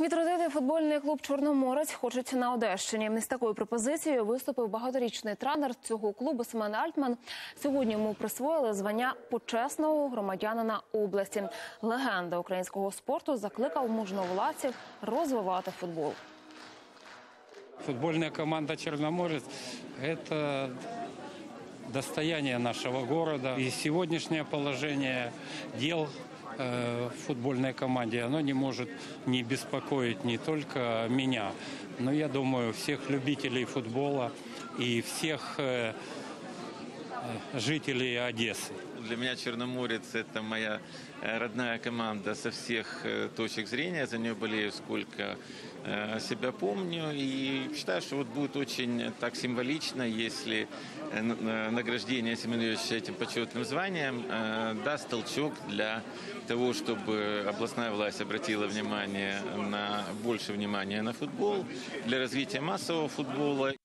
Відродити футбольний клуб Чорноморець хочуть на Одещині. З такою пропозицією виступив багаторічний тренер цього клубу Семен Альтман. Сьогодні йому присвоїли звання почесного громадянина області. Легенда українського спорту закликав мужновладців розвивати футбол. Футбольная команда «Черноморец» – это достояние нашего города. И сегодняшнее положение дел э, в футбольной команде, оно не может не беспокоить не только меня, но, я думаю, всех любителей футбола и всех э, жителей Одессы. Для меня Черноморец – это моя э, родная команда со всех э, точек зрения. За нее болею сколько э, себя помню. И считаю, что вот будет очень так символично, если э, э, награждение Семеновича этим почетным званием э, даст толчок для того, чтобы областная власть обратила внимание на больше внимания на футбол, для развития массового футбола.